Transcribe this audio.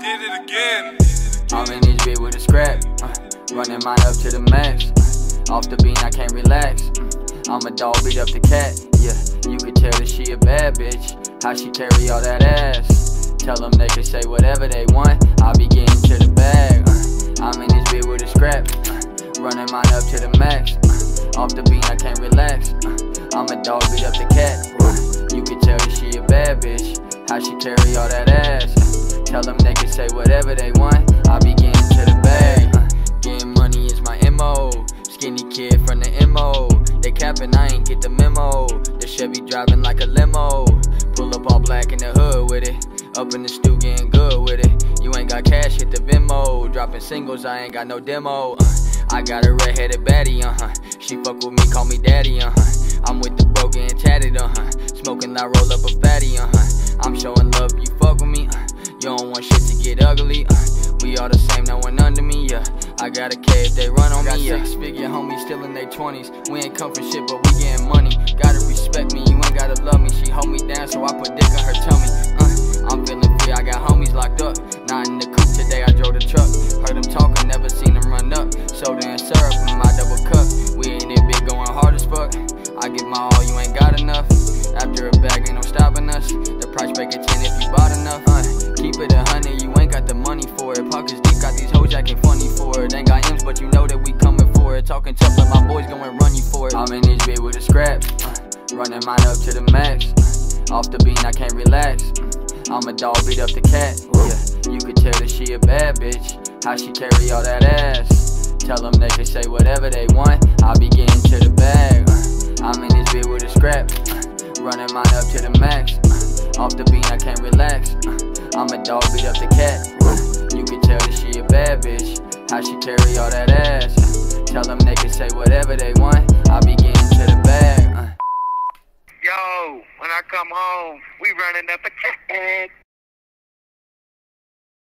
did it again. I'm in this bitch with a scrap, uh, running mine up to the max. Uh, off the bean, I can't relax. Uh, I'm a dog, beat up the cat. Yeah, you could tell that she a bad bitch. How she carry all that ass? Tell them they can say whatever they want. I'll be getting to the bag. Uh, I'm in this bitch with a scrap, uh, running mine up to the max. Uh, off the bean, I can't relax. I'm a dog, beat up the cat. You could tell that she a bad bitch. How she carry all that ass? Tell them they can say whatever they want. I be getting to the bag. Uh, getting money is my MO. Skinny kid from the MO. They capping, I ain't get the memo. The Chevy driving like a limo. Pull up all black in the hood with it. Up in the stew getting good with it. You ain't got cash, hit the Venmo. Dropping singles, I ain't got no demo. Uh, I got a redheaded baddie, uh huh. She fuck with me, call me daddy, uh huh. I'm with the broken and tatted, uh huh. Smoking, I roll up a fatty, uh huh. I'm showing love, you fuck with me. Uh, you don't want shit to get ugly. Uh, we all the same, no one under me. Yeah, I got a K if they run on got me. Yeah, six figure homies still in their 20s. We ain't come for shit, but we getting money. Gotta respect me, you ain't gotta love me. She hold me down, so I put dick on her tummy. Uh, I'm feeling free, I got homies locked up. Not in the coupe today, I drove the truck. Heard them talking, never seen them run up. Soda and syrup in my double cup. We ain't it big going hard as fuck. I give my all, you ain't got enough. After a bag, ain't no stopping us. The price break a 10 if you bought enough. Talking tough, but my boys going run you for it. I'm in this bitch with a scrap, uh, running mine up to the max. Uh, off the bean, I can't relax. Uh, I'm a dog, beat up the cat. Yeah, you could tell that she a bad bitch. How she carry all that ass? Tell them they can say whatever they want. I be getting to the bag. I'm in this bitch with a scrap, running mine up to the max. Off the bean, I can't relax. I'm a dog, beat up the cat. You can tell that she a bad bitch. How she carry all that ass? Tell them they can say whatever they want. I be getting to the bag. Uh. Yo, when I come home, we running up a check.